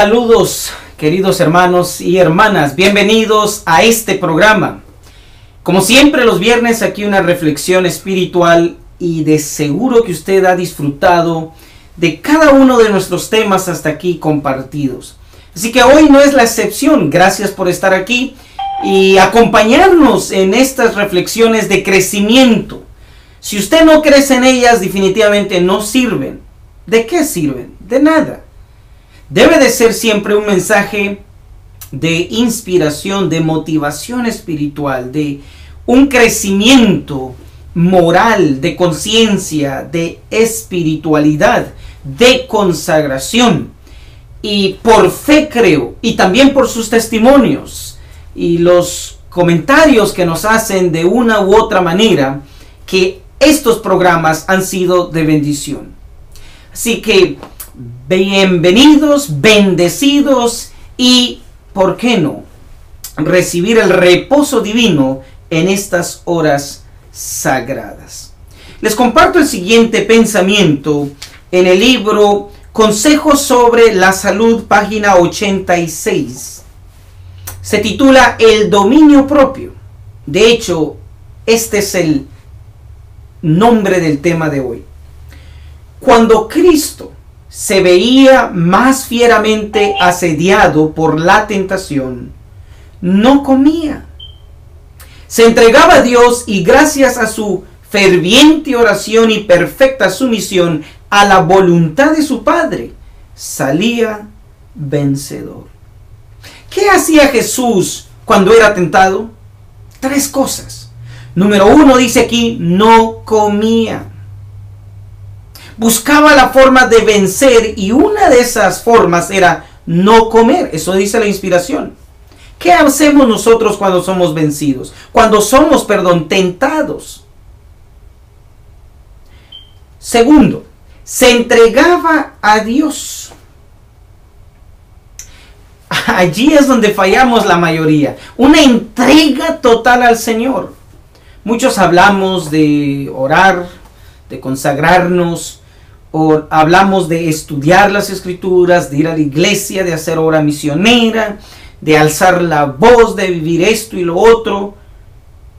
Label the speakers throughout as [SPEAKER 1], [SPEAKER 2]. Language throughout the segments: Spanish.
[SPEAKER 1] Saludos queridos hermanos y hermanas, bienvenidos a este programa. Como siempre los viernes aquí una reflexión espiritual y de seguro que usted ha disfrutado de cada uno de nuestros temas hasta aquí compartidos. Así que hoy no es la excepción. Gracias por estar aquí y acompañarnos en estas reflexiones de crecimiento. Si usted no crece en ellas, definitivamente no sirven. ¿De qué sirven? De nada debe de ser siempre un mensaje de inspiración, de motivación espiritual, de un crecimiento moral, de conciencia, de espiritualidad, de consagración. Y por fe creo, y también por sus testimonios y los comentarios que nos hacen de una u otra manera, que estos programas han sido de bendición. Así que bienvenidos, bendecidos y, ¿por qué no?, recibir el reposo divino en estas horas sagradas. Les comparto el siguiente pensamiento en el libro Consejos sobre la Salud, página 86. Se titula El dominio propio. De hecho, este es el nombre del tema de hoy. Cuando Cristo se veía más fieramente asediado por la tentación, no comía. Se entregaba a Dios y gracias a su ferviente oración y perfecta sumisión a la voluntad de su Padre, salía vencedor. ¿Qué hacía Jesús cuando era tentado? Tres cosas. Número uno dice aquí, no comía buscaba la forma de vencer y una de esas formas era no comer. Eso dice la inspiración. ¿Qué hacemos nosotros cuando somos vencidos? Cuando somos, perdón, tentados. Segundo, se entregaba a Dios. Allí es donde fallamos la mayoría. Una entrega total al Señor. Muchos hablamos de orar, de consagrarnos, o hablamos de estudiar las escrituras, de ir a la iglesia, de hacer obra misionera, de alzar la voz, de vivir esto y lo otro.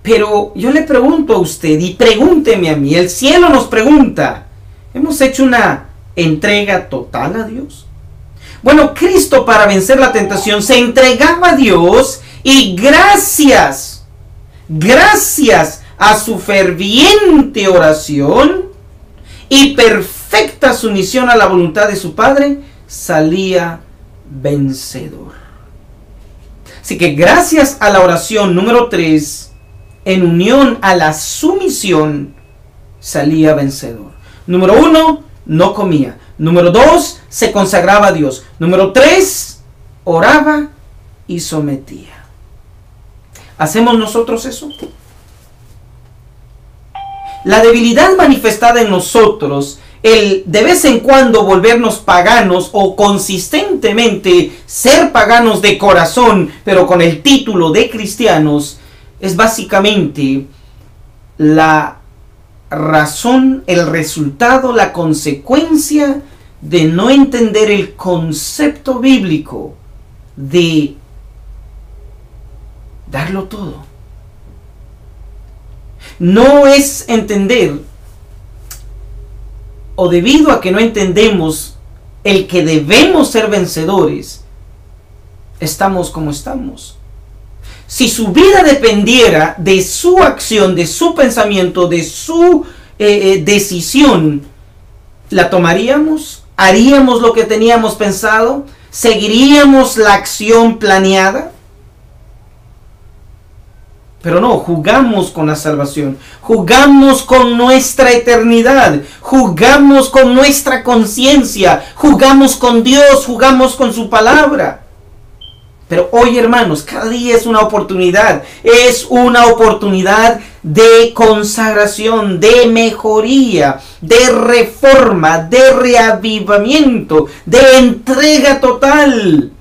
[SPEAKER 1] Pero yo le pregunto a usted y pregúnteme a mí, el cielo nos pregunta, ¿hemos hecho una entrega total a Dios? Bueno, Cristo para vencer la tentación se entregaba a Dios y gracias, gracias a su ferviente oración y perfecta perfecta sumisión a la voluntad de su Padre, salía vencedor. Así que gracias a la oración número 3, en unión a la sumisión, salía vencedor. Número 1, no comía. Número 2, se consagraba a Dios. Número 3, oraba y sometía. ¿Hacemos nosotros eso? La debilidad manifestada en nosotros el de vez en cuando volvernos paganos o consistentemente ser paganos de corazón, pero con el título de cristianos, es básicamente la razón, el resultado, la consecuencia de no entender el concepto bíblico de darlo todo. No es entender o debido a que no entendemos el que debemos ser vencedores, estamos como estamos. Si su vida dependiera de su acción, de su pensamiento, de su eh, eh, decisión, ¿la tomaríamos? ¿Haríamos lo que teníamos pensado? ¿Seguiríamos la acción planeada? Pero no, jugamos con la salvación, jugamos con nuestra eternidad, jugamos con nuestra conciencia, jugamos con Dios, jugamos con su palabra. Pero hoy, hermanos, cada día es una oportunidad, es una oportunidad de consagración, de mejoría, de reforma, de reavivamiento, de entrega total.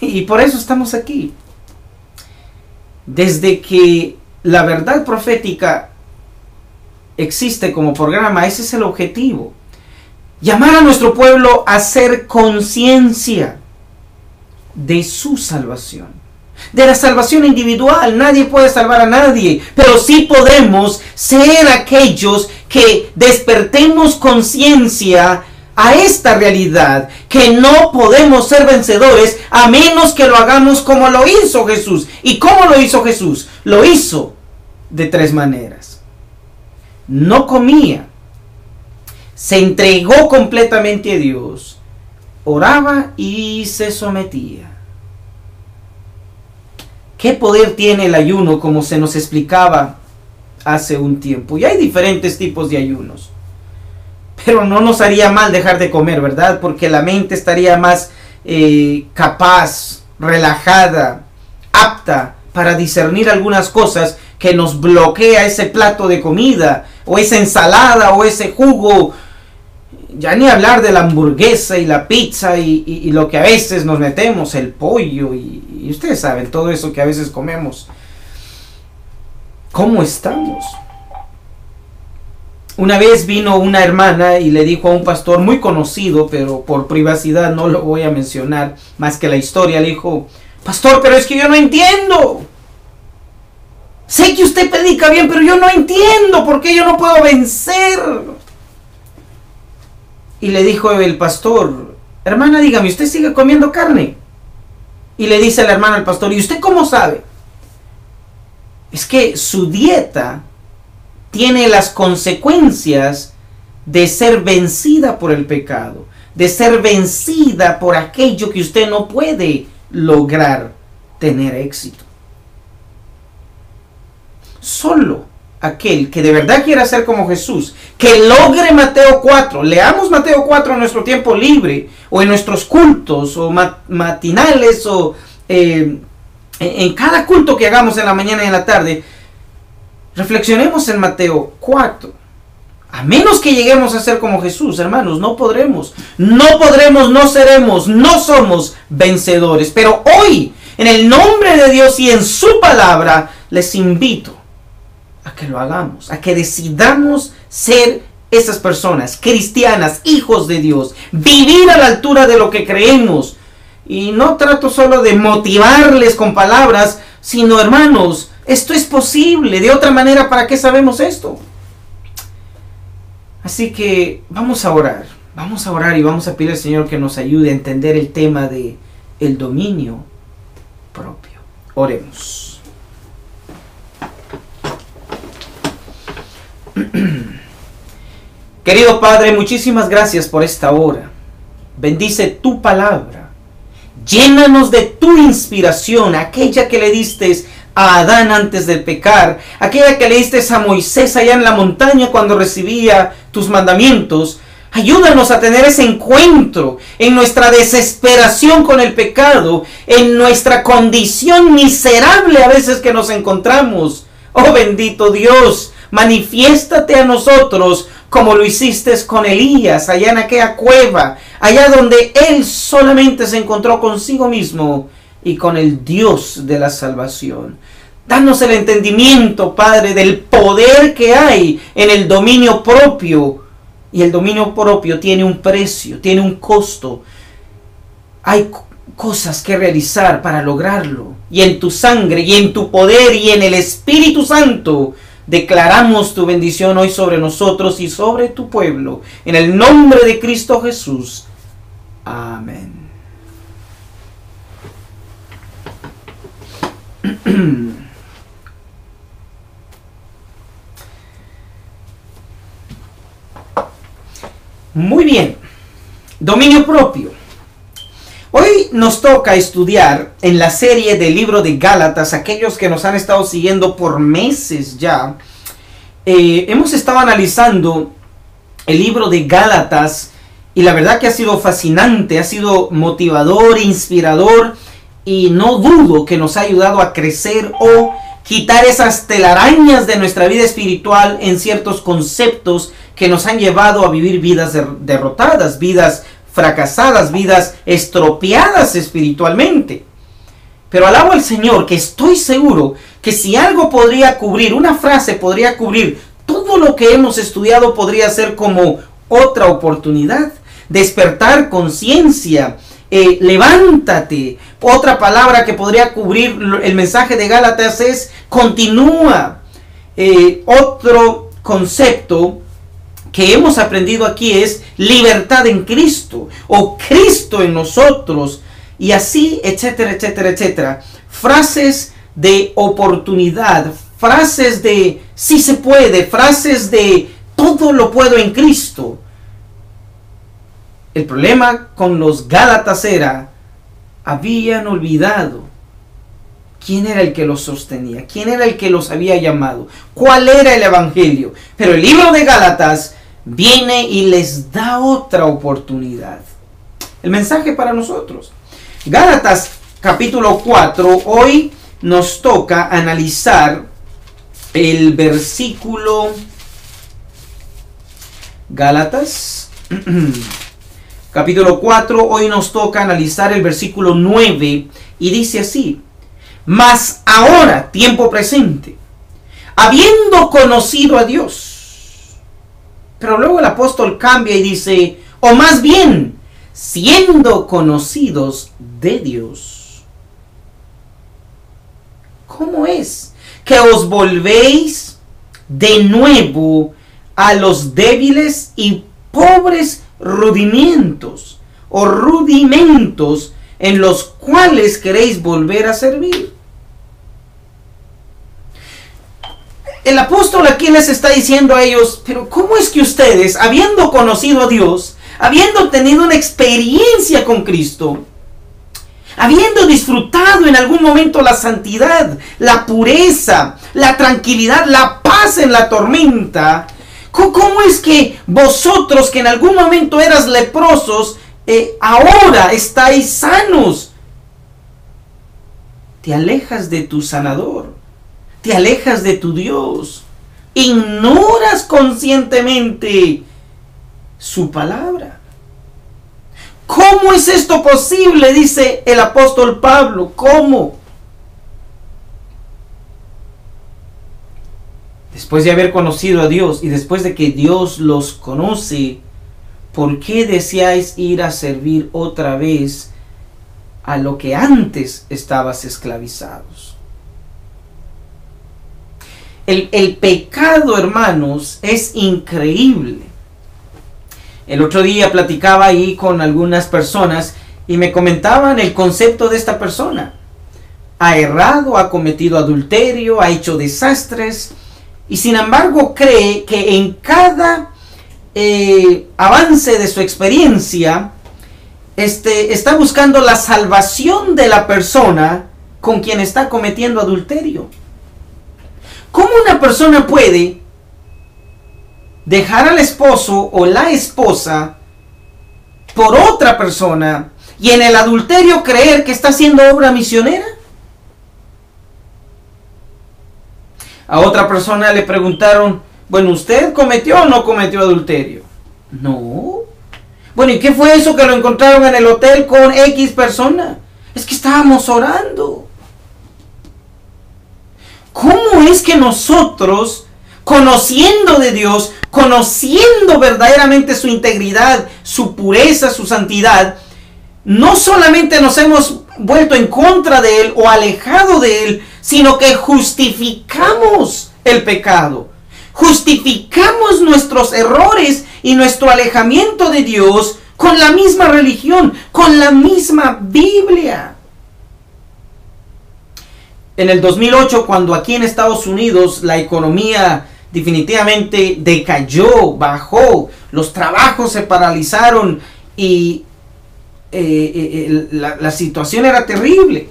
[SPEAKER 1] Y por eso estamos aquí desde que la verdad profética existe como programa, ese es el objetivo. Llamar a nuestro pueblo a hacer conciencia. de su salvación. De la salvación individual, nadie puede salvar a nadie, pero sí podemos ser aquellos que despertemos conciencia a esta realidad, que no podemos ser vencedores a menos que lo hagamos como lo hizo Jesús. ¿Y cómo lo hizo Jesús? Lo hizo de tres maneras. No comía, se entregó completamente a Dios, oraba y se sometía. ¿Qué poder tiene el ayuno como se nos explicaba hace un tiempo? Y hay diferentes tipos de ayunos. Pero no nos haría mal dejar de comer, ¿verdad? Porque la mente estaría más eh, capaz, relajada, apta para discernir algunas cosas que nos bloquea ese plato de comida, o esa ensalada, o ese jugo. Ya ni hablar de la hamburguesa y la pizza y, lo que a veces nos metemos, el pollo y, y ustedes saben, todo eso que a veces comemos. ¿Cómo estamos? Una vez vino una hermana y le dijo a un pastor muy conocido, pero por privacidad no lo voy a mencionar más que la historia. Le dijo, pastor, pero es que yo no entiendo. Sé que usted predica bien, pero yo no entiendo por qué yo no puedo vencer. Y le dijo el pastor, hermana, dígame, ¿usted sigue comiendo carne? Y le dice la hermana al pastor, ¿y usted cómo sabe? Es que su dieta tiene las consecuencias de ser vencida por el pecado, de ser vencida por aquello que usted no puede lograr tener éxito. Solo aquel que de verdad quiera ser como Jesús, que logre Mateo 4, leamos Mateo 4 en nuestro tiempo libre, o en nuestros cultos, o matinales, o eh, en cada culto que hagamos en la mañana y en la tarde, Reflexionemos en Mateo 4. A menos que lleguemos a ser como Jesús, hermanos, no podremos. No podremos, no seremos, no somos vencedores. Pero hoy, en el nombre de Dios y en su palabra, les invito a que lo hagamos, a que decidamos ser esas personas, cristianas, hijos de Dios, vivir a la altura de lo que creemos. Y no trato solo de motivarles con palabras, sino hermanos, esto es posible. De otra manera, ¿para qué sabemos esto? Así que vamos a orar. Vamos a orar y vamos a pedir al Señor que nos ayude a entender el tema de el dominio propio. Oremos. Querido Padre, muchísimas gracias por esta hora. Bendice tu palabra. Llénanos de tu inspiración, aquella que le diste a Adán antes de pecar, aquella que leíste a Moisés allá en la montaña cuando recibía tus mandamientos. Ayúdanos a tener ese encuentro en nuestra desesperación con el pecado, en nuestra condición miserable a veces que nos encontramos. Oh bendito Dios, manifiéstate a nosotros como lo hiciste con Elías allá en aquella cueva, allá donde él solamente se encontró consigo mismo y con el Dios de la salvación. Danos el entendimiento, Padre, del poder que hay en el dominio propio. Y el dominio propio tiene un precio, tiene un costo. Hay cosas que realizar para lograrlo. Y en tu sangre, y en tu poder, y en el Espíritu Santo, declaramos tu bendición hoy sobre nosotros y sobre tu pueblo. En el nombre de Cristo Jesús. Amén. Muy bien, dominio propio. Hoy nos toca estudiar en la serie del libro de Gálatas, aquellos que nos han estado siguiendo por meses ya, eh, hemos estado analizando el libro de Gálatas y la verdad que ha sido fascinante, ha sido motivador, inspirador y no dudo que nos ha ayudado a crecer o quitar esas telarañas de nuestra vida espiritual en ciertos conceptos que nos han llevado a vivir vidas derrotadas, vidas fracasadas, vidas estropeadas espiritualmente. Pero alabo al Señor que estoy seguro que si algo podría cubrir, una frase podría cubrir todo lo que hemos estudiado podría ser como otra oportunidad, despertar conciencia, eh, levántate. Otra palabra que podría cubrir el mensaje de Gálatas es continúa. Eh, otro concepto que hemos aprendido aquí es libertad en Cristo o Cristo en nosotros y así, etcétera, etcétera, etcétera. Frases de oportunidad, frases de sí se puede, frases de todo lo puedo en Cristo. El problema con los Gálatas era, habían olvidado quién era el que los sostenía, quién era el que los había llamado, cuál era el Evangelio. Pero el libro de Gálatas viene y les da otra oportunidad. El mensaje para nosotros. Gálatas capítulo 4, hoy nos toca analizar el versículo Gálatas capítulo 4, hoy nos toca analizar el versículo 9 y dice así, mas ahora, tiempo presente, habiendo conocido a Dios. Pero luego el apóstol cambia y dice, o más bien, siendo conocidos de Dios. ¿Cómo es que os volvéis de nuevo a los débiles y pobres rudimentos o rudimentos en los cuales queréis volver a servir. El apóstol aquí les está diciendo a ellos, pero ¿cómo es que ustedes, habiendo conocido a Dios, habiendo tenido una experiencia con Cristo, habiendo disfrutado en algún momento la santidad, la pureza, la tranquilidad, la paz en la tormenta, ¿Cómo es que vosotros que en algún momento eras leprosos, eh, ahora estáis sanos? Te alejas de tu sanador, te alejas de tu Dios, ignoras conscientemente su palabra. ¿Cómo es esto posible? Dice el apóstol Pablo. ¿Cómo? Después de haber conocido a Dios y después de que Dios los conoce, ¿por qué deseáis ir a servir otra vez a lo que antes estabas esclavizados? El, el pecado, hermanos, es increíble. El otro día platicaba ahí con algunas personas y me comentaban el concepto de esta persona. Ha errado, ha cometido adulterio, ha hecho desastres, y sin embargo cree que en cada eh, avance de su experiencia este, está buscando la salvación de la persona con quien está cometiendo adulterio. ¿Cómo una persona puede dejar al esposo o la esposa por otra persona y en el adulterio creer que está haciendo obra misionera? A otra persona le preguntaron, bueno, ¿usted cometió o no cometió adulterio? No. Bueno, ¿y qué fue eso que lo encontraron en el hotel con X persona? Es que estábamos orando. ¿Cómo es que nosotros, conociendo de Dios, conociendo verdaderamente su integridad, su pureza, su santidad, no solamente nos hemos vuelto en contra de Él o alejado de Él, sino que justificamos el pecado. Justificamos nuestros errores y nuestro alejamiento de Dios con la misma religión, con la misma Biblia. En el 2008, cuando aquí en Estados Unidos la economía definitivamente decayó, bajó, los trabajos se paralizaron y eh, eh, eh, la, la situación era terrible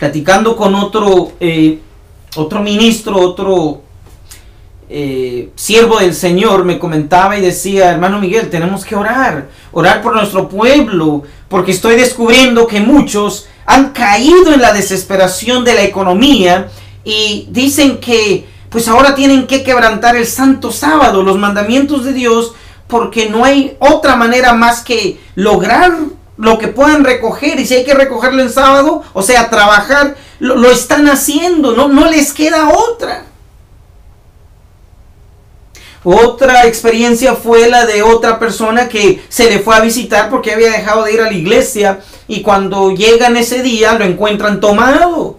[SPEAKER 1] platicando con otro, eh, otro ministro, otro eh, siervo del Señor, me comentaba y decía, hermano Miguel, tenemos que orar, orar por nuestro pueblo, porque estoy descubriendo que muchos han caído en la desesperación de la economía y dicen que pues ahora tienen que quebrantar el santo sábado, los mandamientos de Dios, porque no hay otra manera más que lograr lo que puedan recoger y si hay que recogerlo en sábado, o sea, trabajar, lo, están haciendo, no, no les queda otra. Otra experiencia fue la de otra persona que se le fue a visitar porque había dejado de ir a la iglesia y cuando llegan ese día lo encuentran tomado.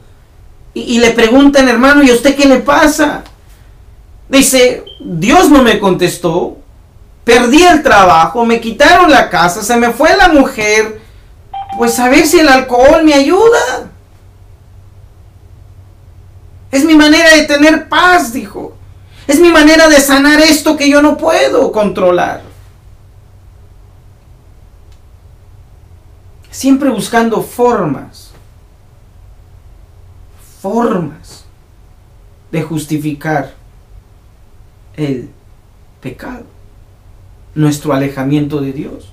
[SPEAKER 1] Y, le preguntan, hermano, ¿y a usted qué le pasa? Dice, Dios no me contestó, perdí el trabajo, me quitaron la casa, se me fue la mujer, pues a ver si el alcohol me ayuda. Es mi manera de tener paz, dijo. Es mi manera de sanar esto que yo no puedo controlar. Siempre buscando formas, formas de justificar el pecado, nuestro alejamiento de Dios.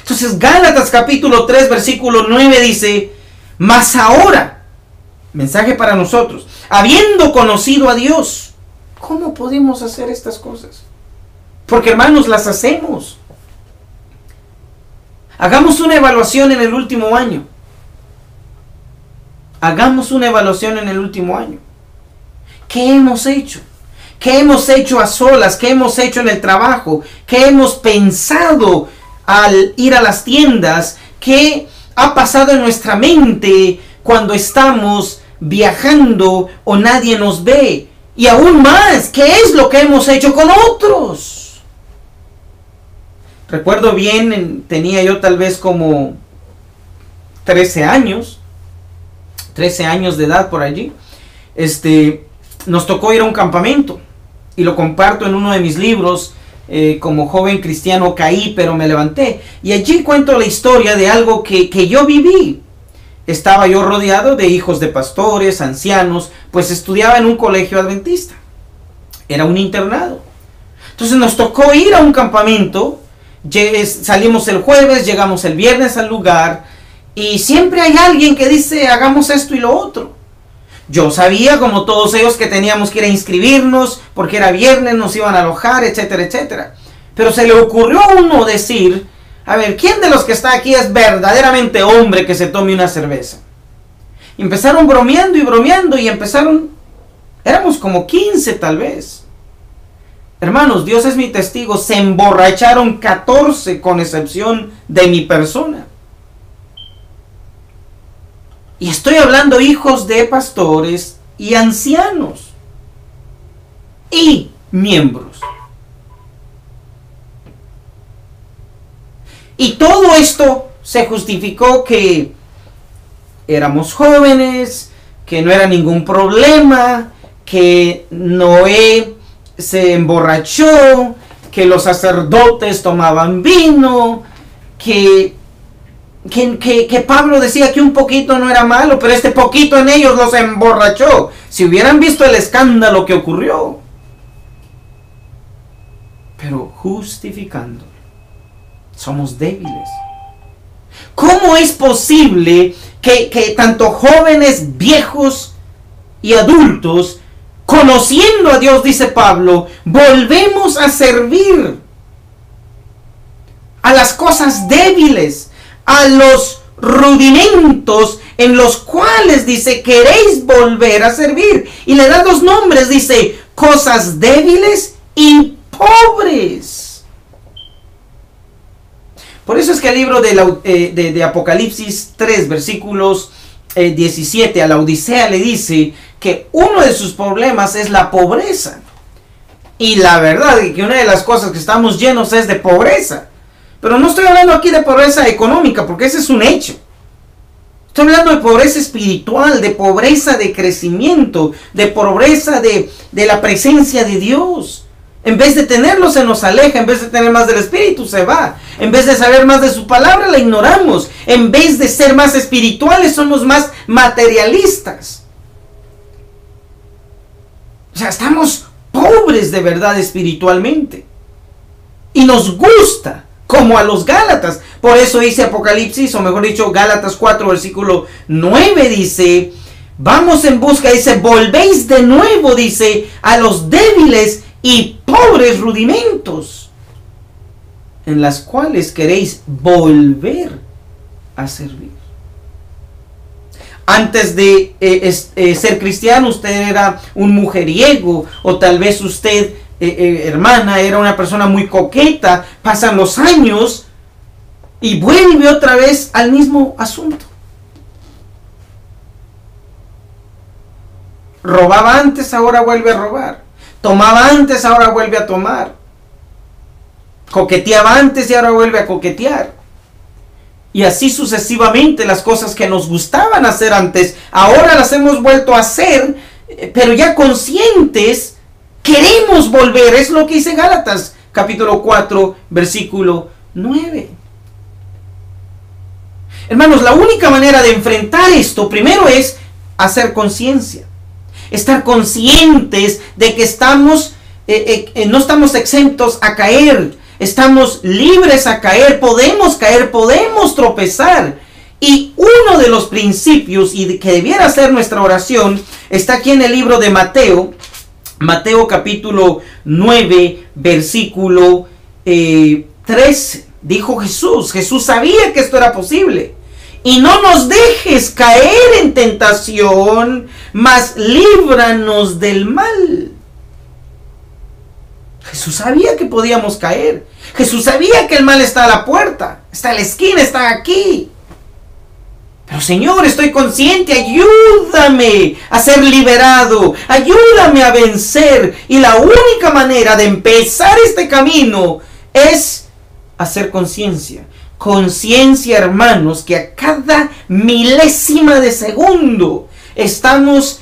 [SPEAKER 1] Entonces Gálatas capítulo 3 versículo 9 dice, mas ahora, mensaje para nosotros, habiendo conocido a Dios, ¿cómo podemos hacer estas cosas? Porque hermanos, las hacemos. Hagamos una evaluación en el último año. Hagamos una evaluación en el último año. ¿Qué hemos hecho? ¿Qué hemos hecho a solas? ¿Qué hemos hecho en el trabajo? ¿Qué hemos pensado al ir a las tiendas? ¿Qué ha pasado en nuestra mente cuando estamos viajando o nadie nos ve? Y aún más, ¿qué es lo que hemos hecho con otros? Recuerdo bien, tenía yo tal vez como 13 años, 13 años de edad por allí. Este, nos tocó ir a un campamento y lo comparto en uno de mis libros. Eh, como joven cristiano caí, pero me levanté. Y allí cuento la historia de algo que, que yo viví. Estaba yo rodeado de hijos de pastores, ancianos, pues estudiaba en un colegio adventista. Era un internado. Entonces nos tocó ir a un campamento. Salimos el jueves, llegamos el viernes al lugar y siempre hay alguien que dice hagamos esto y lo otro. Yo sabía, como todos ellos, que teníamos que ir a inscribirnos porque era viernes, nos iban a alojar, etcétera, etcétera. Pero se le ocurrió a uno decir, a ver, ¿quién de los que está aquí es verdaderamente hombre que se tome una cerveza? empezaron bromeando y bromeando y empezaron, éramos como 15 tal vez. Hermanos, Dios es mi testigo, se emborracharon 14 con excepción de mi persona. Y estoy hablando hijos de pastores y ancianos y miembros. Y todo esto se justificó que éramos jóvenes, que no era ningún problema, que Noé se emborrachó, que los sacerdotes tomaban vino, que que, Pablo decía que un poquito no era malo, pero este poquito en ellos los emborrachó. Si hubieran visto el escándalo que ocurrió. Pero justificando, somos débiles. ¿Cómo es posible que, que tanto jóvenes, viejos y adultos, conociendo a Dios, dice Pablo, volvemos a servir a las cosas débiles? A los rudimentos en los cuales dice queréis volver a servir. Y le da dos nombres, dice cosas débiles y pobres. Por eso es que el libro de, eh, Apocalipsis 3, versículos 17 eh, a la Odisea le dice que uno de sus problemas es la pobreza. Y la verdad es que una de las cosas que estamos llenos es de pobreza. Pero no estoy hablando aquí de pobreza económica, porque ese es un hecho. Estoy hablando de pobreza espiritual, de pobreza de crecimiento, de pobreza de, la presencia de Dios. En vez de tenerlo se nos aleja, en vez de tener más del Espíritu se va. En vez de saber más de su palabra la ignoramos. En vez de ser más espirituales somos más materialistas. O sea, estamos pobres de verdad espiritualmente. Y nos gusta como a los Gálatas. Por eso dice Apocalipsis, o mejor dicho, Gálatas 4, versículo 9 dice, vamos en busca, dice, volvéis de nuevo, dice, a los débiles y pobres rudimentos, en las cuales queréis volver a servir. Antes de eh, eh, ser cristiano, usted era un mujeriego, o tal vez usted eh, eh, hermana era una persona muy coqueta, pasan los años y vuelve otra vez al mismo asunto. Robaba antes, ahora vuelve a robar. Tomaba antes, ahora vuelve a tomar. Coqueteaba antes y ahora vuelve a coquetear. Y así sucesivamente las cosas que nos gustaban hacer antes, ahora las hemos vuelto a hacer, eh, pero ya conscientes, queremos volver. Es lo que dice Gálatas capítulo 4, versículo 9. Hermanos, la única manera de enfrentar esto primero es hacer conciencia. Estar conscientes de que estamos, eh, eh, no estamos exentos a caer. Estamos libres a caer, podemos caer, podemos tropezar. Y uno de los principios y que debiera ser nuestra oración está aquí en el libro de Mateo, Mateo capítulo 9, versículo 3. Eh, dijo Jesús, Jesús sabía que esto era posible. Y no nos dejes caer en tentación, mas líbranos del mal. Jesús sabía que podíamos caer. Jesús sabía que el mal está a la puerta, está en la esquina, está aquí. Pero Señor, estoy consciente, ayúdame a ser liberado, ayúdame a vencer. Y la única manera de empezar este camino es hacer conciencia. Conciencia, hermanos, que a cada milésima de segundo estamos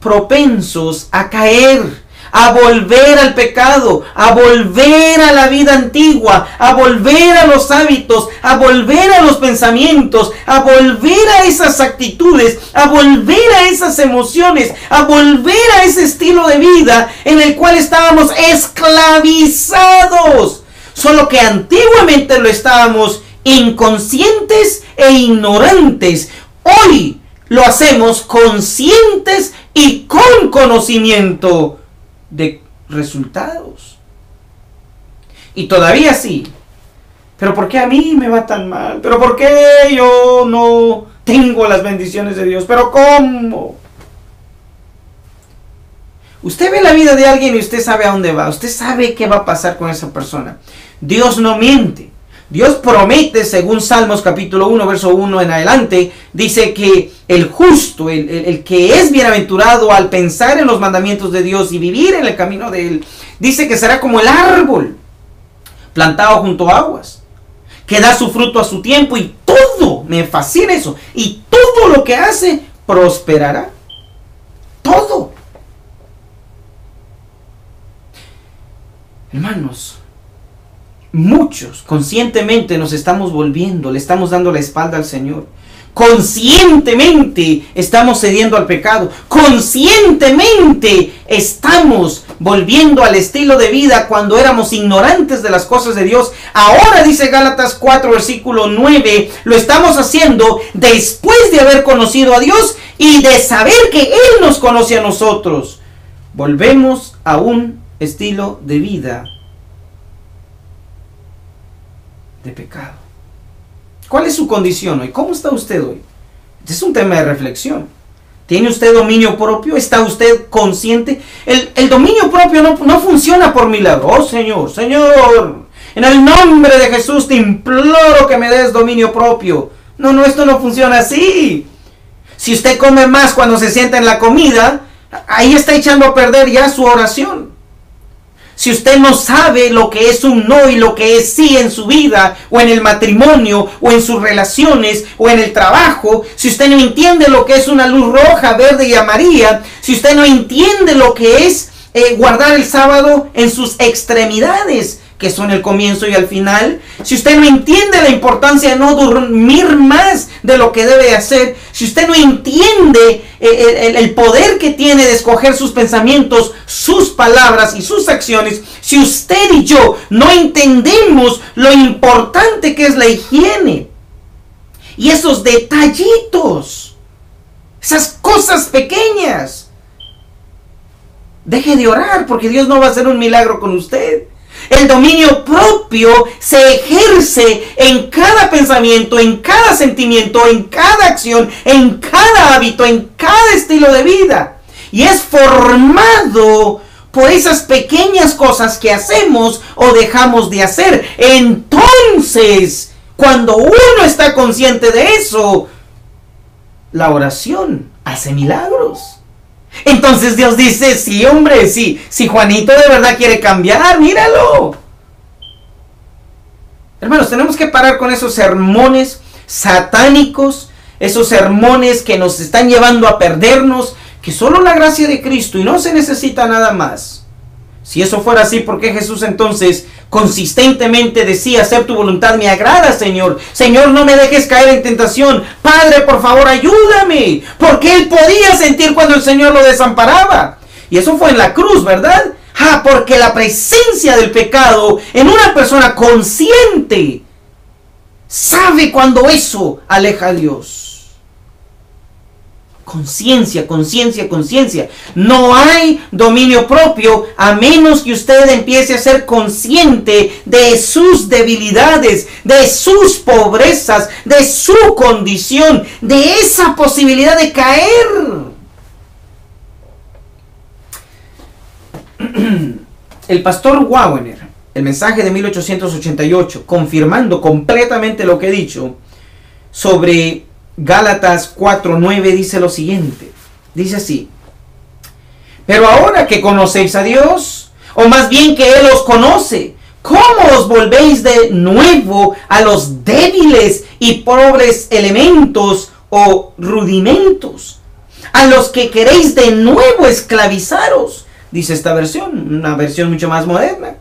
[SPEAKER 1] propensos a caer a volver al pecado, a volver a la vida antigua, a volver a los hábitos, a volver a los pensamientos, a volver a esas actitudes, a volver a esas emociones, a volver a ese estilo de vida en el cual estábamos esclavizados. Solo que antiguamente lo estábamos inconscientes e ignorantes. Hoy lo hacemos conscientes y con conocimiento de resultados. Y todavía sí. Pero ¿por qué a mí me va tan mal? ¿Pero por qué yo no tengo las bendiciones de Dios? ¿Pero cómo? Usted ve la vida de alguien y usted sabe a dónde va. Usted sabe qué va a pasar con esa persona. Dios no miente. Dios promete, según Salmos capítulo 1, verso 1 en adelante, dice que el justo, el, que es bienaventurado al pensar en los mandamientos de Dios y vivir en el camino de Él, dice que será como el árbol plantado junto a aguas, que da su fruto a su tiempo y todo, me fascina eso, y todo lo que hace prosperará. Todo. Hermanos, Muchos conscientemente nos estamos volviendo, le estamos dando la espalda al Señor. Conscientemente estamos cediendo al pecado. Conscientemente estamos volviendo al estilo de vida cuando éramos ignorantes de las cosas de Dios. Ahora dice Gálatas 4 versículo 9, lo estamos haciendo después de haber conocido a Dios y de saber que Él nos conoce a nosotros. Volvemos a un estilo de vida de pecado. ¿Cuál es su condición hoy? ¿Cómo está usted hoy? Este es un tema de reflexión. ¿Tiene usted dominio propio? ¿Está usted consciente? El, dominio propio no, no, funciona por milagro. Oh Señor, Señor, en el nombre de Jesús te imploro que me des dominio propio. No, no, esto no funciona así. Si usted come más cuando se sienta en la comida, ahí está echando a perder ya su oración. Si usted no sabe lo que es un no y lo que es sí en su vida, o en el matrimonio, o en sus relaciones, o en el trabajo, si usted no entiende lo que es una luz roja, verde y amarilla, si usted no entiende lo que es eh, guardar el sábado en sus extremidades, que son el comienzo y el final, si usted no entiende la importancia de no dormir más de lo que debe hacer, si usted no entiende eh, el, poder que tiene de escoger sus pensamientos, sus palabras y sus acciones, si usted y yo no entendemos lo importante que es la higiene y esos detallitos, esas cosas pequeñas, deje de orar porque Dios no va a hacer un milagro con usted. El dominio propio se ejerce en cada pensamiento, en cada sentimiento, en cada acción, en cada hábito, en cada estilo de vida. Y es formado por esas pequeñas cosas que hacemos o dejamos de hacer. Entonces, cuando uno está consciente de eso, la oración hace milagros. Entonces Dios dice, sí hombre, sí, si Juanito de verdad quiere cambiar, míralo. Hermanos, tenemos que parar con esos sermones satánicos, esos sermones que nos están llevando a perdernos, que solo la gracia de Cristo y no se necesita nada más. Si eso fuera así, ¿por qué Jesús entonces consistentemente decía, hacer tu voluntad me agrada, Señor? Señor, no me dejes caer en tentación. Padre, por favor, ayúdame. Porque él podía sentir cuando el Señor lo desamparaba. Y eso fue en la cruz, ¿verdad? Ah, porque la presencia del pecado en una persona consciente sabe cuando eso aleja a Dios. Conciencia, conciencia, conciencia. No hay dominio propio a menos que usted empiece a ser consciente de sus debilidades, de sus pobrezas, de su condición, de esa posibilidad de caer. El pastor Wagner, el mensaje de 1888, confirmando completamente lo que he dicho sobre Gálatas 4:9 dice lo siguiente. Dice así. Pero ahora que conocéis a Dios, o más bien que Él os conoce, ¿cómo os volvéis de nuevo a los débiles y pobres elementos o rudimentos? A los que queréis de nuevo esclavizaros, dice esta versión, una versión mucho más moderna.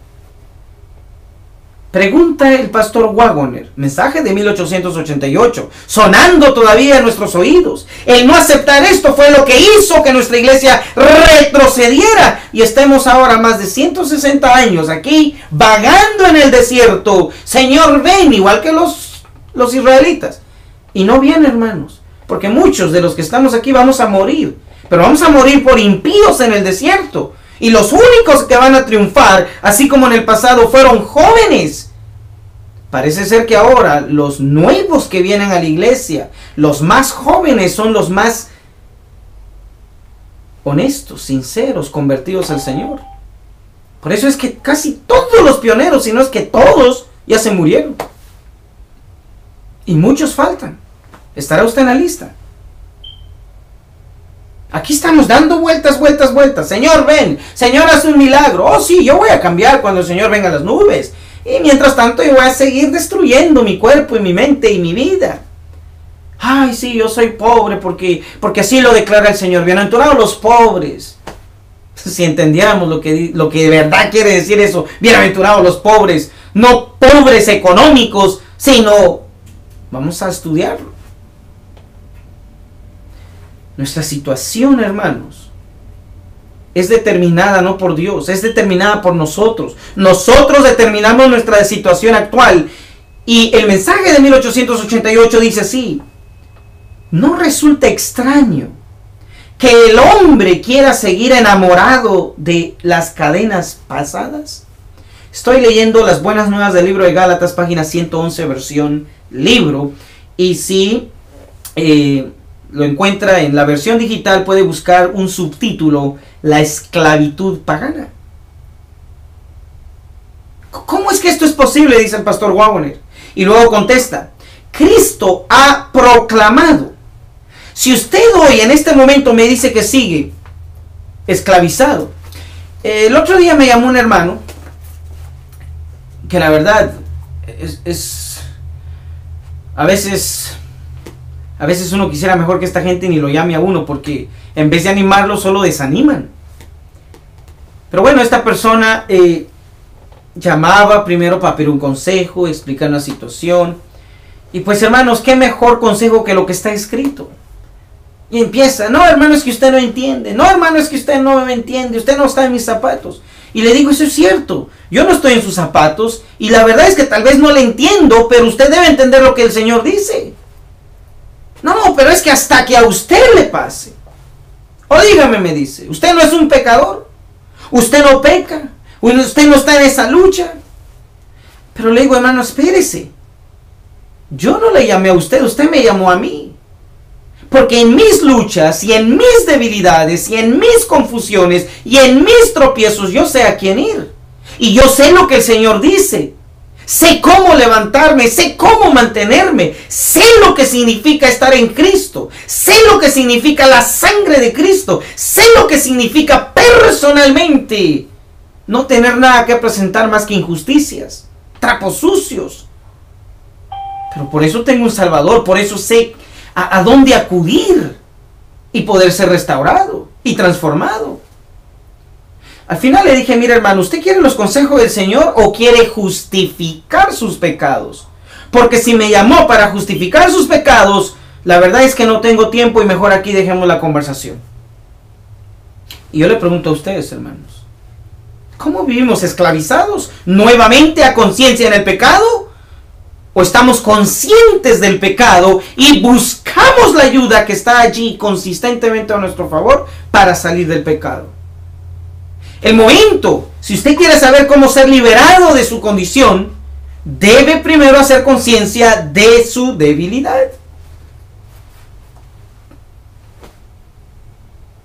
[SPEAKER 1] Pregunta el pastor Wagoner, mensaje de 1888, sonando todavía en nuestros oídos. El no aceptar esto fue lo que hizo que nuestra iglesia retrocediera y estemos ahora más de 160 años aquí vagando en el desierto. Señor, ven, igual que los, los israelitas. Y no bien, hermanos, porque muchos de los que estamos aquí vamos a morir, pero vamos a morir por impíos en el desierto. Y los únicos que van a triunfar, así como en el pasado, fueron jóvenes. Parece ser que ahora los nuevos que vienen a la iglesia, los más jóvenes son los más honestos, sinceros, convertidos al Señor. Por eso es que casi todos los pioneros, si no es que todos, ya se murieron. Y muchos faltan. ¿Estará usted en la lista? Aquí estamos dando vueltas, vueltas, vueltas. Señor, ven. Señor, haz un milagro. Oh, sí, yo voy a cambiar cuando el Señor venga a las nubes. Y mientras tanto yo voy a seguir destruyendo mi cuerpo y mi mente y mi vida. Ay, sí, yo soy pobre porque, porque así lo declara el Señor. Bienaventurados los pobres. Si entendiéramos lo que, lo que de verdad quiere decir eso. Bienaventurados los pobres. No pobres económicos, sino... Vamos a estudiarlo. Nuestra situación, hermanos, es determinada no por Dios, es determinada por nosotros. Nosotros determinamos nuestra situación actual. Y el mensaje de 1888 dice así, no resulta extraño que el hombre quiera seguir enamorado de las cadenas pasadas. Estoy leyendo las buenas nuevas del libro de Gálatas, página 111, versión libro. Y si eh, lo encuentra en la versión digital, puede buscar un subtítulo, La esclavitud pagana. ¿Cómo es que esto es posible? Dice el pastor Wagner. Y luego contesta, Cristo ha proclamado. Si usted hoy en este momento me dice que sigue esclavizado, el otro día me llamó un hermano, que la verdad es, es a veces a veces uno quisiera mejor que esta gente ni lo llame a uno porque en vez de animarlo solo desaniman. Pero bueno, esta persona eh, llamaba primero para pedir un consejo, explicar una situación. Y pues hermanos, ¿qué mejor consejo que lo que está escrito? Y empieza, no hermano es que usted no entiende, no hermano es que usted no me entiende, usted no está en mis zapatos. Y le digo, eso es cierto, yo no estoy en sus zapatos y la verdad es que tal vez no le entiendo, pero usted debe entender lo que el Señor dice. No, pero es que hasta que a usted le pase. O dígame, me dice, usted no es un pecador. Usted no peca. Usted no está en esa lucha. Pero le digo, hermano, espérese. Yo no le llamé a usted, usted me llamó a mí. Porque en mis luchas y en mis debilidades y en mis confusiones y en mis tropiezos yo sé a quién ir. Y yo sé lo que el Señor dice. Sé cómo levantarme, sé cómo mantenerme, sé lo que significa estar en Cristo, sé lo que significa la sangre de Cristo, sé lo que significa personalmente no tener nada que presentar más que injusticias, trapos sucios. Pero por eso tengo un Salvador, por eso sé a, dónde acudir y poder ser restaurado y transformado. Al final le dije, mira hermano, ¿usted quiere los consejos del Señor o quiere justificar sus pecados? Porque si me llamó para justificar sus pecados, la verdad es que no tengo tiempo y mejor aquí dejemos la conversación. Y yo le pregunto a ustedes, hermanos, ¿cómo vivimos esclavizados nuevamente a conciencia en el pecado? ¿O estamos conscientes del pecado y buscamos la ayuda que está allí consistentemente a nuestro favor para salir del pecado? El momento, si usted quiere saber cómo ser liberado de su condición, debe primero hacer conciencia de su debilidad.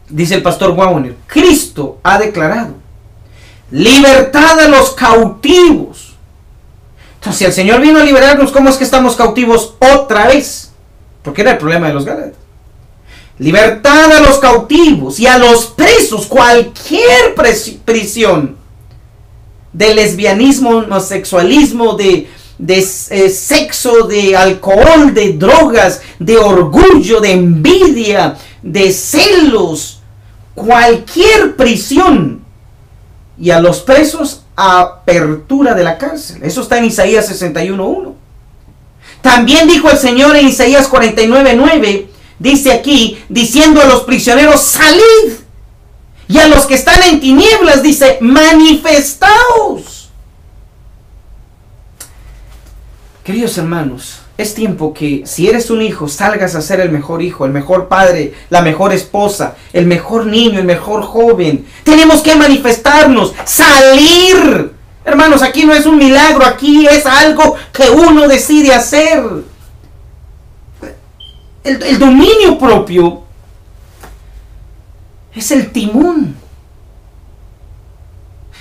[SPEAKER 1] Dice el pastor Wagner, Cristo ha declarado libertad a los cautivos. Entonces, si el Señor vino a liberarnos, ¿cómo es que estamos cautivos otra vez? Porque era el problema de los Gálatas libertad a los cautivos y a los presos, cualquier prisión de lesbianismo, homosexualismo, de, de eh, sexo, de alcohol, de drogas, de orgullo, de envidia, de celos, cualquier prisión y a los presos apertura de la cárcel. Eso está en Isaías 61.1. También dijo el Señor en Isaías 49.9 dice aquí, diciendo a los prisioneros, salid. Y a los que están en tinieblas dice, manifestaos. Queridos hermanos, es tiempo que si eres un hijo, salgas a ser el mejor hijo, el mejor padre, la mejor esposa, el mejor niño, el mejor joven. Tenemos que manifestarnos, salir. Hermanos, aquí no es un milagro, aquí es algo que uno decide hacer el, dominio propio es el timón.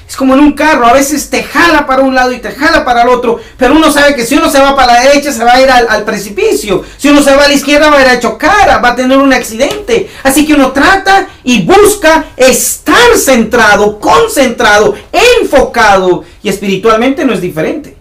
[SPEAKER 1] Es como en un carro, a veces te jala para un lado y te jala para el otro, pero uno sabe que si uno se va para la derecha se va a ir al, precipicio, si uno se va a la izquierda va a ir a chocar, va a tener un accidente. Así que uno trata y busca estar centrado, concentrado, enfocado y espiritualmente no es diferente.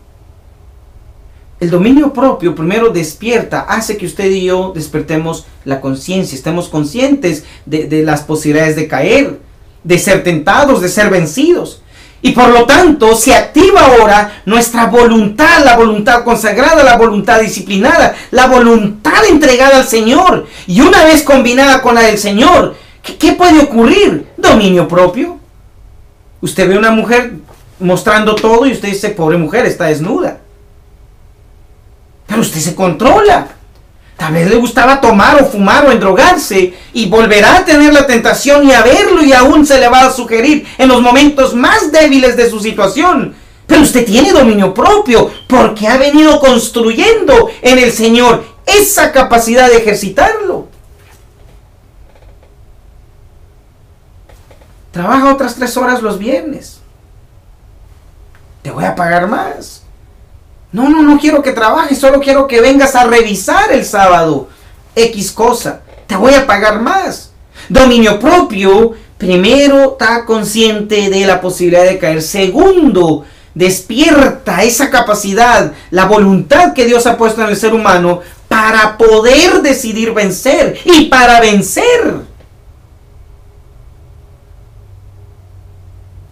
[SPEAKER 1] El dominio propio primero despierta, hace que usted y yo despertemos la conciencia, estemos conscientes de, las posibilidades de caer, de ser tentados, de ser vencidos. Y por lo tanto se activa ahora nuestra voluntad, la voluntad consagrada, la voluntad disciplinada, la voluntad entregada al Señor. Y una vez combinada con la del Señor, ¿qué, qué puede ocurrir? Dominio propio. Usted ve una mujer mostrando todo y usted dice, pobre mujer, está desnuda. Pero usted se controla. Tal vez le gustaba tomar o fumar o endrogarse y volverá a tener la tentación y a verlo y aún se le va a sugerir en los momentos más débiles de su situación. Pero usted tiene dominio propio porque ha venido construyendo en el Señor esa capacidad de ejercitarlo. Trabaja otras tres horas los viernes. Te voy a pagar más. No, no, no quiero que trabajes, solo quiero que vengas a revisar el sábado X cosa. Te voy a pagar más. Dominio propio, primero, está consciente de la posibilidad de caer. Segundo, despierta esa capacidad, la voluntad que Dios ha puesto en el ser humano para poder decidir vencer y para vencer.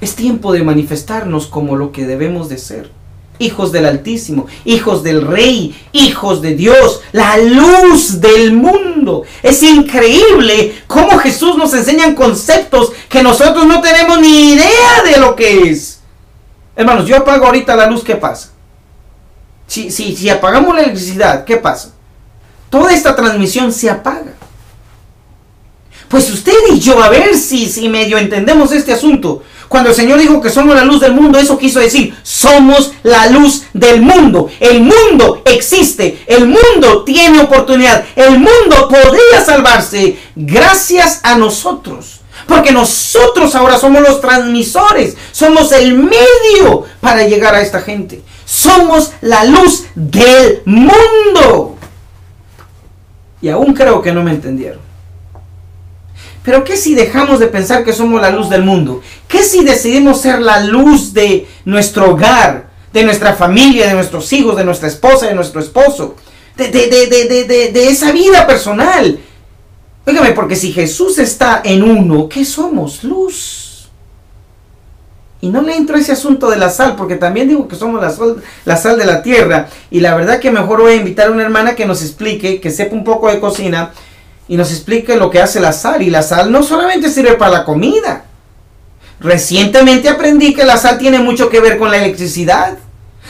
[SPEAKER 1] Es tiempo de manifestarnos como lo que debemos de ser hijos del Altísimo, hijos del Rey, hijos de Dios, la luz del mundo. Es increíble cómo Jesús nos enseña conceptos que nosotros no tenemos ni idea de lo que es. Hermanos, yo apago ahorita la luz, ¿qué pasa? Si, si, si apagamos la electricidad, ¿qué pasa? Toda esta transmisión se apaga. Pues usted y yo, a ver si, si medio entendemos este asunto. Cuando el Señor dijo que somos la luz del mundo, eso quiso decir, somos la luz del mundo. El mundo existe, el mundo tiene oportunidad, el mundo podría salvarse gracias a nosotros. Porque nosotros ahora somos los transmisores, somos el medio para llegar a esta gente. Somos la luz del mundo. Y aún creo que no me entendieron. Pero ¿qué si dejamos de pensar que somos la luz del mundo? ¿Qué si decidimos ser la luz de nuestro hogar, de nuestra familia, de nuestros hijos, de nuestra esposa, de nuestro esposo? De, de, esa vida personal. Óigame, porque si Jesús está en uno, ¿qué somos? Luz. Y no le entro ese asunto de la sal, porque también digo que somos la sal, la sal de la tierra. Y la verdad que mejor voy a invitar a una hermana que nos explique, que sepa un poco de cocina, y nos explique lo que hace la sal. Y la sal no solamente sirve para la comida. Recientemente aprendí que la sal tiene mucho que ver con la electricidad.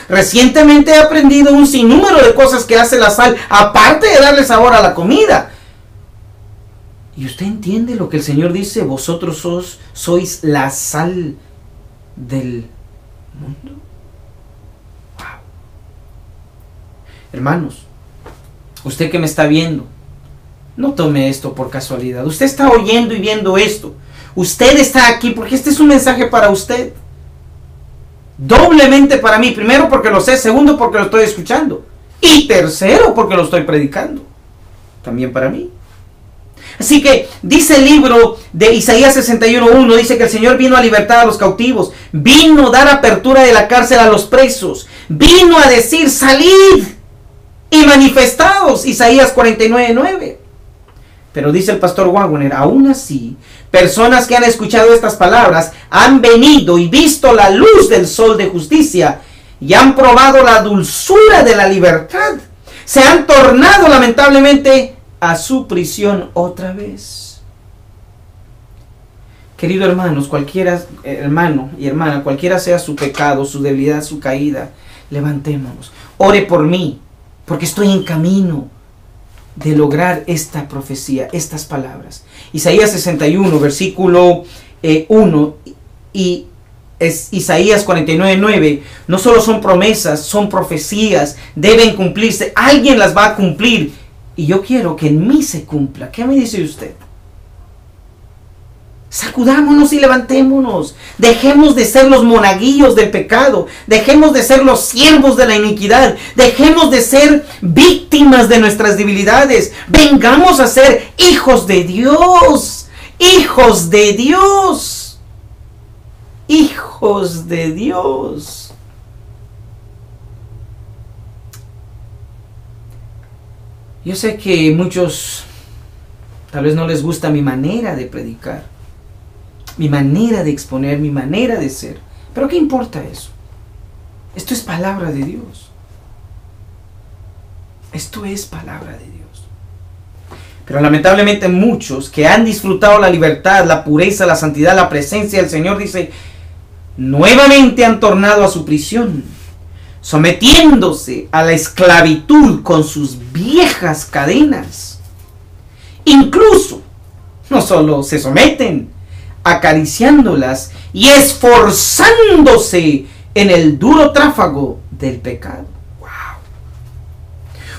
[SPEAKER 1] Recientemente he aprendido un sinnúmero de cosas que hace la sal, aparte de darle sabor a la comida. Y usted entiende lo que el Señor dice, vosotros sois, sois la sal del mundo. Hermanos, usted que me está viendo, no tome esto por casualidad. Usted está oyendo y viendo esto. Usted está aquí porque este es un mensaje para usted. Doblemente para mí. Primero porque lo sé. Segundo porque lo estoy escuchando. Y tercero porque lo estoy predicando. También para mí. Así que dice el libro de Isaías 61.1, dice que el Señor vino a libertar a los cautivos, vino a dar apertura de la cárcel a los presos, vino a decir salid y manifestados, Isaías 49.9. Pero dice el pastor Wagner, aún así, personas que han escuchado estas palabras han venido y visto la luz del sol de justicia y han probado la dulzura de la libertad. Se han tornado lamentablemente a su prisión otra vez. Querido hermanos, cualquiera hermano y hermana, cualquiera sea su pecado, su debilidad, su caída, levantémonos. Ore por mí, porque estoy en camino de lograr esta profecía, estas palabras. Isaías 61, versículo 1 eh, y es Isaías 49, 9, no solo son promesas, son profecías, deben cumplirse, alguien las va a cumplir y yo quiero que en mí se cumpla. ¿Qué me dice usted? Sacudámonos y levantémonos. Dejemos de ser los monaguillos del pecado. Dejemos de ser los siervos de la iniquidad. Dejemos de ser víctimas de nuestras debilidades. Vengamos a ser hijos de Dios. Hijos de Dios. Hijos de Dios. Yo sé que muchos tal vez no les gusta mi manera de predicar mi manera de exponer, mi manera de ser. Pero ¿qué importa eso? Esto es palabra de Dios. Esto es palabra de Dios. Pero lamentablemente muchos que han disfrutado la libertad, la pureza, la santidad, la presencia del Señor, dice, nuevamente han tornado a su prisión, sometiéndose a la esclavitud con sus viejas cadenas. Incluso, no solo se someten, acariciándolas y esforzándose en el duro tráfago del pecado. Wow.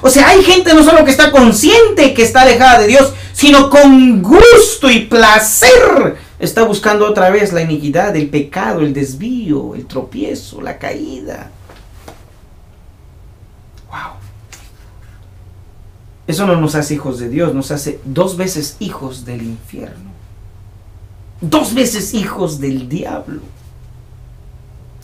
[SPEAKER 1] O sea, hay gente no solo que está consciente que está alejada de Dios, sino con gusto y placer está buscando otra vez la iniquidad, el pecado, el desvío, el tropiezo, la caída. Wow. Eso no nos hace hijos de Dios, nos hace dos veces hijos del infierno dos veces hijos del diablo.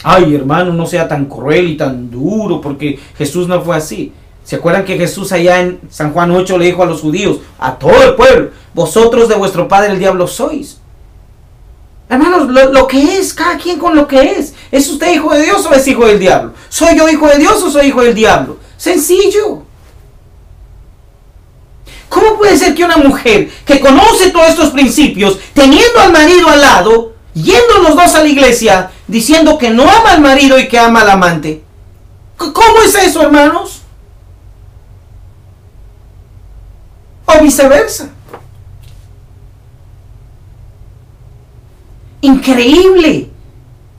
[SPEAKER 1] Ay, hermano, no sea tan cruel y tan duro, porque Jesús no fue así. ¿Se acuerdan que Jesús allá en San Juan 8 le dijo a los judíos, a todo el pueblo, vosotros de vuestro padre el diablo sois? Hermanos, lo, lo, que es, cada quien con lo que es. ¿Es usted hijo de Dios o es hijo del diablo? ¿Soy yo hijo de Dios o soy hijo del diablo? Sencillo. ¿Cómo puede ser que una mujer que conoce todos estos principios, teniendo al marido al lado, yendo los dos a la iglesia, diciendo que no ama al marido y que ama al amante? ¿Cómo es eso, hermanos? O viceversa. increíble.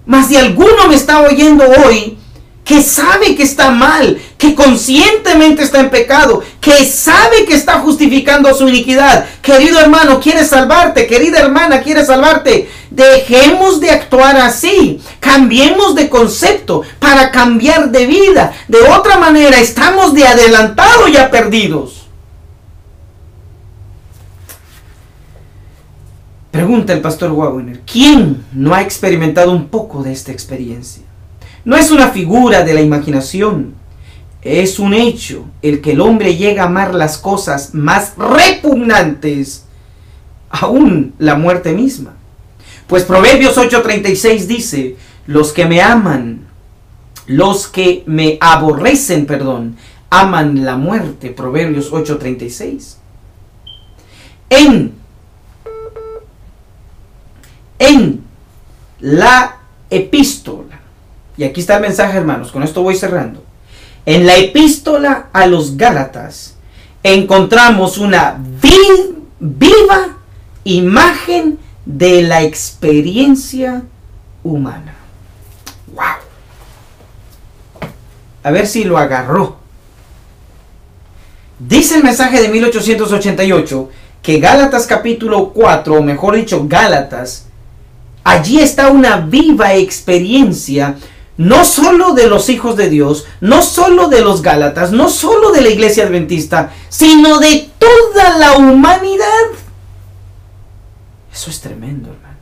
[SPEAKER 1] Más de alguno me está oyendo hoy que sabe que está mal, que conscientemente está en pecado, que sabe que está justificando su iniquidad. Querido hermano, quiere salvarte, querida hermana, quiere salvarte. Dejemos de actuar así, cambiemos de concepto para cambiar de vida. De otra manera, estamos de adelantado ya perdidos. Pregunta el pastor Wagner, ¿quién no ha experimentado un poco de esta experiencia? No es una figura de la imaginación, es un hecho el que el hombre llega a amar las cosas más repugnantes, aún la muerte misma. Pues Proverbios 8:36 dice, los que me aman, los que me aborrecen, perdón, aman la muerte. Proverbios 8:36. En en la epístola, y aquí está el mensaje hermanos, con esto voy cerrando, en la epístola a los Gálatas encontramos una viva imagen de la experiencia humana. ¡Wow! A ver si lo agarró. Dice el mensaje de 1888 que Gálatas capítulo 4, o mejor dicho, Gálatas, Allí está una viva experiencia, no solo de los hijos de Dios, no solo de los Gálatas, no solo de la iglesia adventista, sino de toda la humanidad. Eso es tremendo, hermano.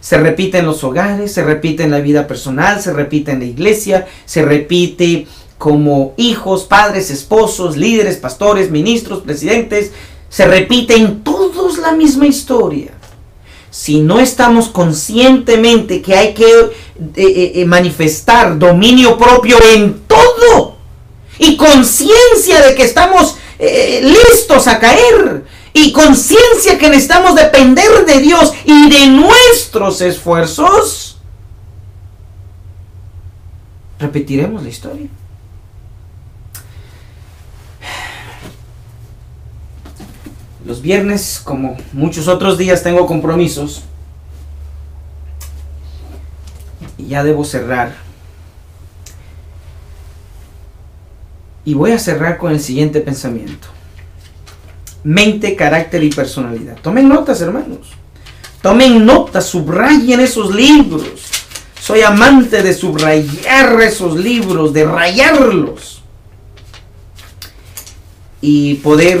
[SPEAKER 1] Se repite en los hogares, se repite en la vida personal, se repite en la iglesia, se repite como hijos, padres, esposos, líderes, pastores, ministros, presidentes. Se repite en todos la misma historia si no estamos conscientemente que hay que eh, eh, eh, manifestar dominio propio en todo y conciencia de que estamos listos a caer y conciencia que necesitamos depender de Dios y de nuestros esfuerzos, repetiremos la historia. Los viernes, como muchos otros días, tengo compromisos. Y ya debo cerrar. Y voy a cerrar con el siguiente pensamiento. Mente, carácter y personalidad. Tomen notas, hermanos. Tomen notas, subrayen esos libros. Soy amante de subrayar esos libros, de rayarlos. Y poder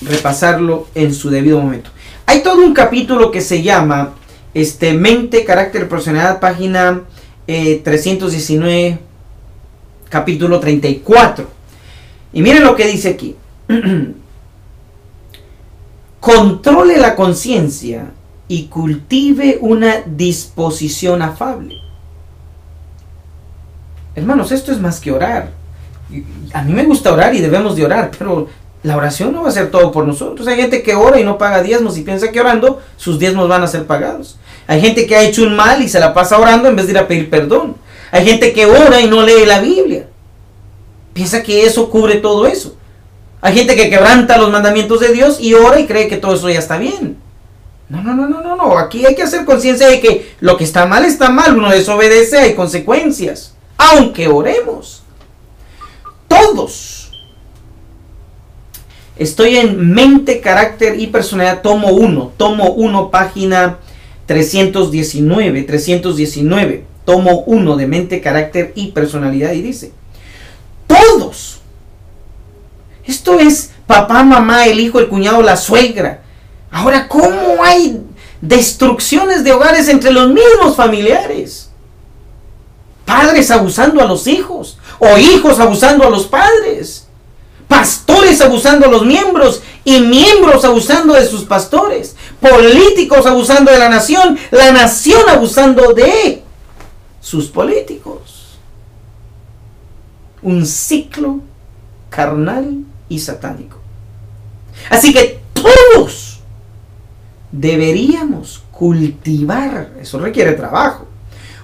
[SPEAKER 1] repasarlo en su debido momento. Hay todo un capítulo que se llama este, Mente, Carácter, Personalidad, página 319, eh, capítulo 34. Y miren lo que dice aquí. Controle la conciencia y cultive una disposición afable. Hermanos, esto es más que orar. A mí me gusta orar y debemos de orar, pero la oración no va a ser todo por nosotros. Hay gente que ora y no paga diezmos y piensa que orando sus diezmos van a ser pagados. Hay gente que ha hecho un mal y se la pasa orando en vez de ir a pedir perdón. Hay gente que ora y no lee la Biblia. Piensa que eso cubre todo eso. Hay gente que quebranta los mandamientos de Dios y ora y cree que todo eso ya está bien. No, no, no, no, no, no. Aquí hay que hacer conciencia de que lo que está mal está mal. Uno desobedece, hay consecuencias. Aunque oremos. Todos Estoy en Mente, Carácter y Personalidad, tomo 1, tomo 1, página 319, 319, tomo 1 de Mente, Carácter y Personalidad y dice, todos. Esto es papá, mamá, el hijo, el cuñado, la suegra. Ahora, ¿cómo hay destrucciones de hogares entre los mismos familiares? Padres abusando a los hijos o hijos abusando a los padres pastores abusando a los miembros y miembros abusando de sus pastores, políticos abusando de la nación, la nación abusando de sus políticos. Un ciclo carnal y satánico. Así que todos deberíamos cultivar, eso requiere trabajo,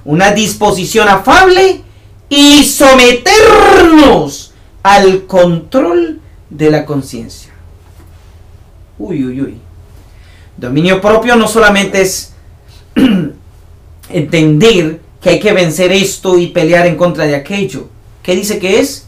[SPEAKER 1] una disposición afable y someternos al control de la conciencia. Uy, uy, uy. Dominio propio no solamente es entender que hay que vencer esto y pelear en contra de aquello. ¿Qué dice que es?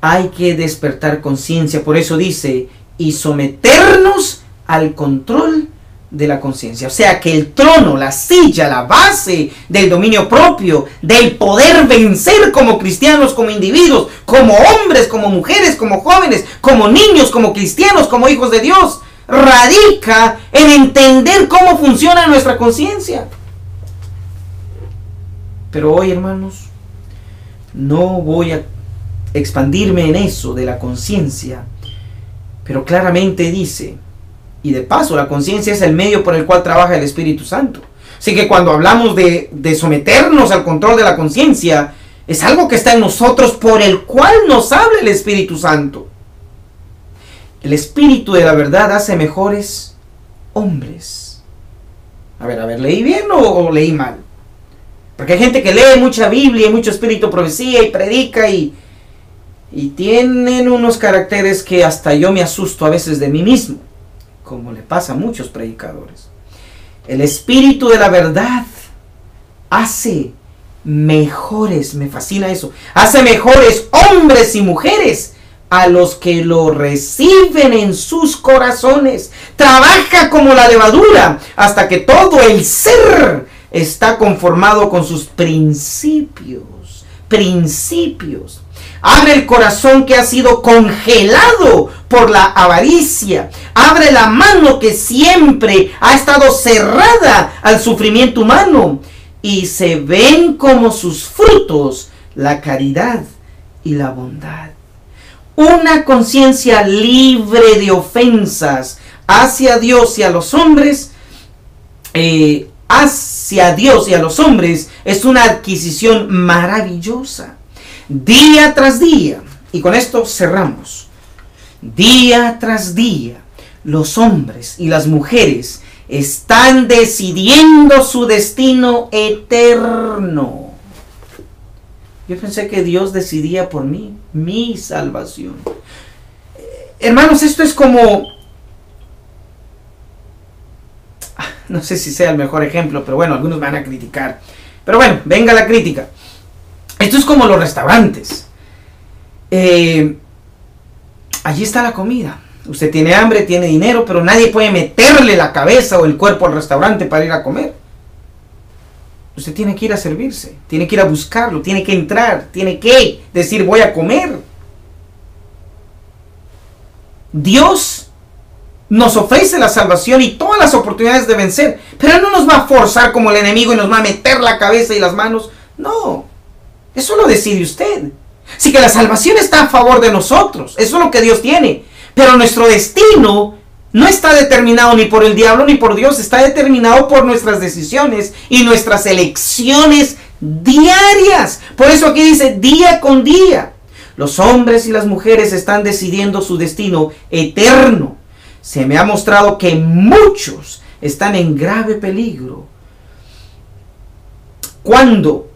[SPEAKER 1] Hay que despertar conciencia. Por eso dice, y someternos al control de la conciencia. O sea que el trono, la silla, la base del dominio propio, del poder vencer como cristianos, como individuos, como hombres, como mujeres, como jóvenes, como niños, como cristianos, como hijos de Dios, radica en entender cómo funciona nuestra conciencia. Pero hoy, hermanos, no voy a expandirme en eso de la conciencia, pero claramente dice, y de paso, la conciencia es el medio por el cual trabaja el Espíritu Santo. Así que cuando hablamos de, de someternos al control de la conciencia, es algo que está en nosotros por el cual nos habla el Espíritu Santo. El Espíritu de la verdad hace mejores hombres. A ver, a ver, ¿leí bien o, leí mal? Porque hay gente que lee mucha Biblia y mucho Espíritu Profecía y predica y, y tienen unos caracteres que hasta yo me asusto a veces de mí mismo como le pasa a muchos predicadores. El Espíritu de la verdad hace mejores, me fascina eso, hace mejores hombres y mujeres a los que lo reciben en sus corazones. Trabaja como la levadura hasta que todo el ser está conformado con sus principios. Principios. Abre el corazón que ha sido congelado por la avaricia. Abre la mano que siempre ha estado cerrada al sufrimiento humano. Y se ven como sus frutos la caridad y la bondad. Una conciencia libre de ofensas hacia Dios y a los hombres, eh, hacia Dios y a los hombres, es una adquisición maravillosa día tras día, y con esto cerramos, día tras día, los hombres y las mujeres están decidiendo su destino eterno. Yo pensé que Dios decidía por mí, mi salvación. Eh, hermanos, esto es como... No sé si sea el mejor ejemplo, pero bueno, algunos van a criticar. Pero bueno, venga la crítica. Esto es como los restaurantes. Eh, allí está la comida. Usted tiene hambre, tiene dinero, pero nadie puede meterle la cabeza o el cuerpo al restaurante para ir a comer. Usted tiene que ir a servirse, tiene que ir a buscarlo, tiene que entrar, tiene que decir voy a comer. Dios nos ofrece la salvación y todas las oportunidades de vencer, pero no nos va a forzar como el enemigo y nos va a meter la cabeza y las manos. No, eso lo decide usted. Así que la salvación está a favor de nosotros. Eso es lo que Dios tiene. Pero nuestro destino no está determinado ni por el diablo ni por Dios. Está determinado por nuestras decisiones y nuestras elecciones diarias. Por eso aquí dice día con día. Los hombres y las mujeres están decidiendo su destino eterno. Se me ha mostrado que muchos están en grave peligro. Cuando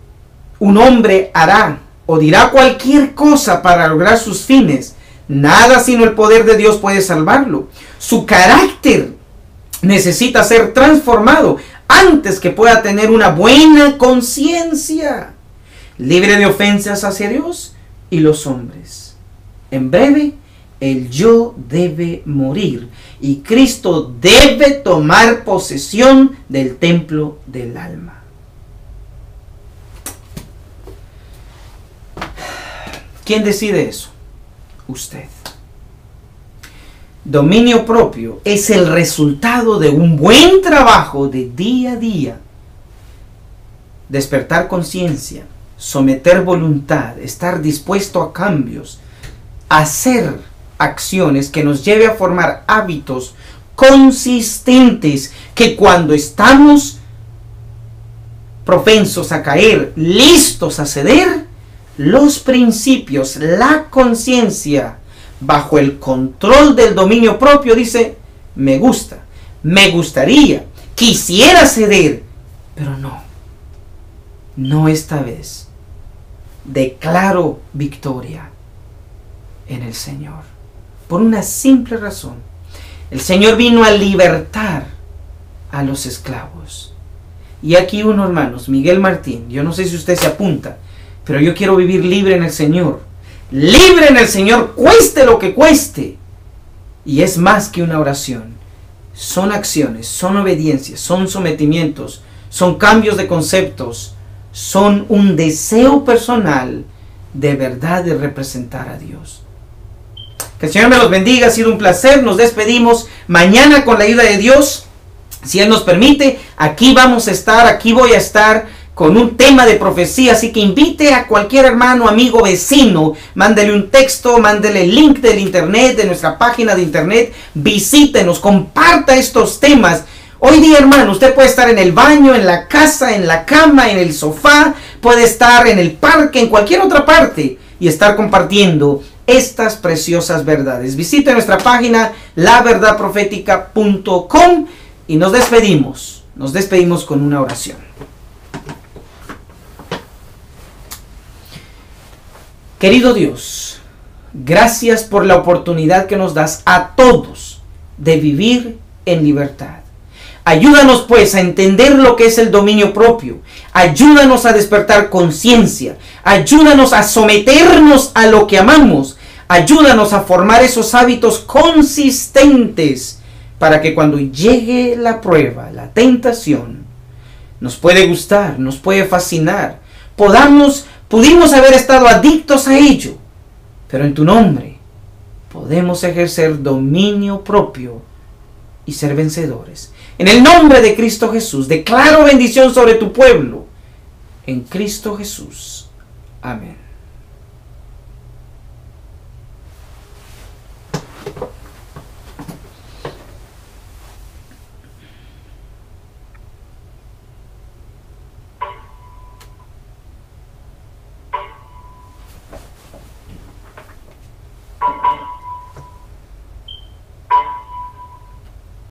[SPEAKER 1] un hombre hará o dirá cualquier cosa para lograr sus fines, nada sino el poder de Dios puede salvarlo. Su carácter necesita ser transformado antes que pueda tener una buena conciencia, libre de ofensas hacia Dios y los hombres. En breve, el yo debe morir y Cristo debe tomar posesión del templo del alma. ¿Quién decide eso? Usted. Dominio propio es el resultado de un buen trabajo de día a día. Despertar conciencia, someter voluntad, estar dispuesto a cambios, hacer acciones que nos lleve a formar hábitos consistentes que cuando estamos propensos a caer, listos a ceder, los principios, la conciencia, bajo el control del dominio propio, dice, me gusta, me gustaría, quisiera ceder, pero no, no esta vez. Declaro victoria en el Señor, por una simple razón. El Señor vino a libertar a los esclavos. Y aquí uno, hermanos, Miguel Martín, yo no sé si usted se apunta, pero yo quiero vivir libre en el Señor. Libre en el Señor, cueste lo que cueste. Y es más que una oración. Son acciones, son obediencias, son sometimientos, son cambios de conceptos, son un deseo personal de verdad de representar a Dios. Que el Señor me los bendiga, ha sido un placer, nos despedimos mañana con la ayuda de Dios, si Él nos permite, aquí vamos a estar, aquí voy a estar con un tema de profecía, así que invite a cualquier hermano, amigo, vecino, mándele un texto, mándele el link del internet, de nuestra página de internet, visítenos, comparta estos temas. Hoy día, hermano, usted puede estar en el baño, en la casa, en la cama, en el sofá, puede estar en el parque, en cualquier otra parte y estar compartiendo estas preciosas verdades. Visite nuestra página laverdadprofética.com y nos despedimos. Nos despedimos con una oración. Querido Dios, gracias por la oportunidad que nos das a todos de vivir en libertad. Ayúdanos pues a entender lo que es el dominio propio. Ayúdanos a despertar conciencia. Ayúdanos a someternos a lo que amamos. Ayúdanos a formar esos hábitos consistentes para que cuando llegue la prueba, la tentación, nos puede gustar, nos puede fascinar, podamos, pudimos haber estado adictos a ello, pero en tu nombre podemos ejercer dominio propio y ser vencedores. En el nombre de Cristo Jesús, declaro bendición sobre tu pueblo. En Cristo Jesús. Amén.